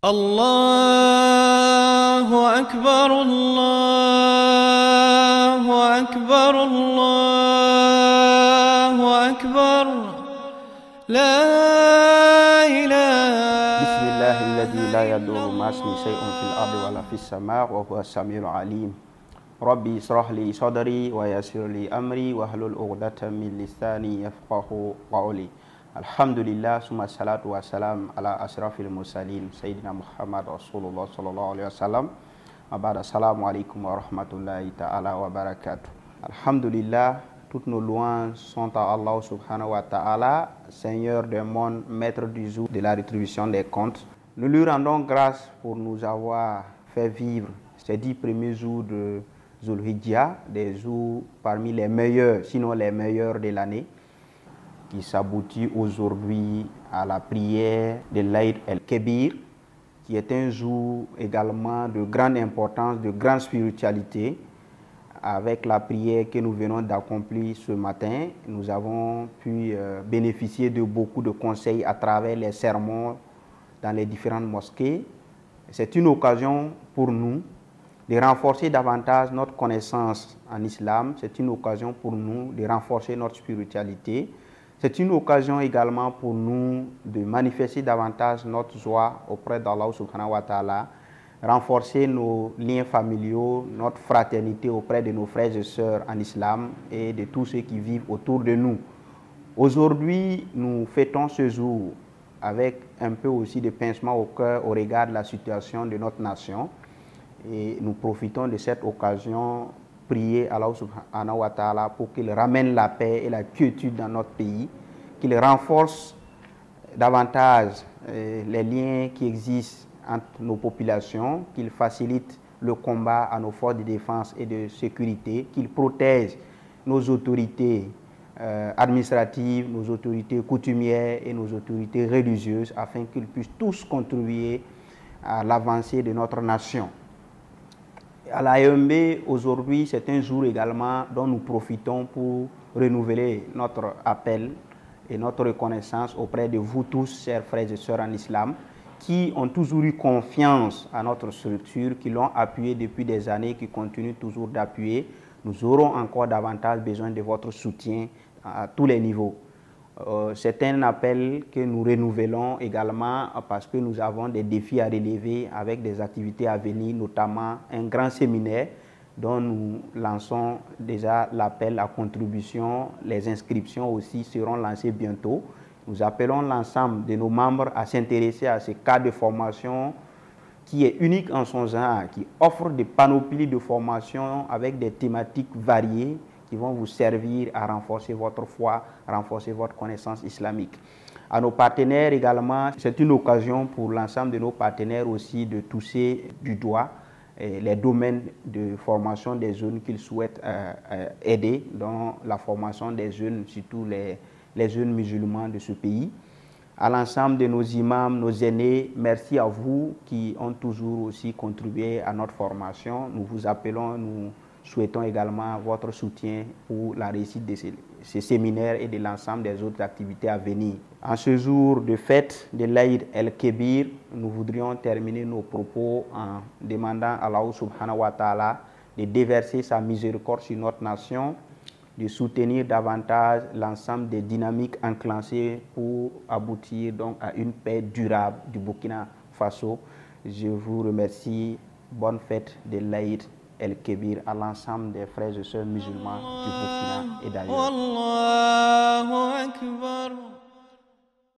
الله أكبر الله أكبر الله أكبر. لا إله بسم الله الذي لا يضر مع اسمه شيء في الأرض ولا في السماء وهو السميع العليم. ربي اشرح لي صدري ويسر لي أمري واحلل عقدة من لساني يفقه قولي. alhamdulillah suma salatu wasalam ala asrafil mursalin sayidina muhammad rasulullah sallallahu alaihi wasallam. Abad assalamu alaikum wa rahmatullahi ta'ala wa barakatuh. Alhamdulillah toutes nos louanges sont à Allah subhanahu wa ta'ala seigneur du monde, maître du jour de la rétribution des comptes. Nous lui rendons grâce pour nous avoir fait vivre ces dix premiers jours de Zulhijjah, des jours parmi les meilleurs, sinon les meilleurs de l'année qui s'aboutit aujourd'hui à la prière de l'Aïd el-Kébir, qui est un jour également de grande importance, de grande spiritualité, avec la prière que nous venons d'accomplir ce matin, nous avons pu euh, bénéficier de beaucoup de conseils à travers les sermons dans les différentes mosquées. C'est une occasion pour nous de renforcer davantage notre connaissance en islam. C'est une occasion pour nous de renforcer notre spiritualité. C'est une occasion également pour nous de manifester davantage notre joie auprès d'Allah subhanahu wa ta'ala renforcer nos liens familiaux, notre fraternité auprès de nos frères et sœurs en islam et de tous ceux qui vivent autour de nous. Aujourd'hui, nous fêtons ce jour avec un peu aussi de pincement au cœur au regard de la situation de notre nation et nous profitons de cette occasion prier Allah subhanahu wa pour qu'il ramène la paix et la quiétude dans notre pays, qu'il renforce davantage les liens qui existent entre nos populations, qu'il facilite le combat à nos forces de défense et de sécurité, qu'il protège nos autorités euh, administratives, nos autorités coutumières et nos autorités religieuses afin qu'ils puissent tous contribuer à l'avancée de notre nation. À l'AMB, aujourd'hui, c'est un jour également dont nous profitons pour renouveler notre appel et notre reconnaissance auprès de vous tous, chers frères et sœurs en islam, qui ont toujours eu confiance à notre structure, qui l'ont appuyé depuis des années, qui continuent toujours d'appuyer. Nous aurons encore davantage besoin de votre soutien à tous les niveaux. Euh, C'est un appel que nous renouvelons également parce que nous avons des défis à relever avec des activités à venir, notamment un grand séminaire dont nous lançons déjà l'appel à contribution. Les inscriptions aussi seront lancées bientôt. Nous appelons l'ensemble de nos membres à s'intéresser à ce cas de formation qui est unique en son genre, qui offre des panoplies de formation avec des thématiques variées qui vont vous servir à renforcer votre foi, renforcer votre connaissance islamique. À nos partenaires également, c'est une occasion pour l'ensemble de nos partenaires aussi de toucher du doigt les domaines de formation des jeunes qu'ils souhaitent euh, euh, aider, dans la formation des jeunes, surtout les, les jeunes musulmans de ce pays. À l'ensemble de nos imams, nos aînés, merci à vous qui ont toujours aussi contribué à notre formation. Nous vous appelons, nous souhaitons également votre soutien pour la réussite de ces séminaires et de l'ensemble des autres activités à venir. En ce jour de fête de l'Aïd el-Kébir, nous voudrions terminer nos propos en demandant à Allah subhanahu ta'ala de déverser sa miséricorde sur notre nation, de soutenir davantage l'ensemble des dynamiques enclenchées pour aboutir donc à une paix durable du Burkina Faso. Je vous remercie. Bonne fête de l'Aïd El-Kébir à l'ensemble des frères et sœurs musulmans du Burkina et d'ailleurs.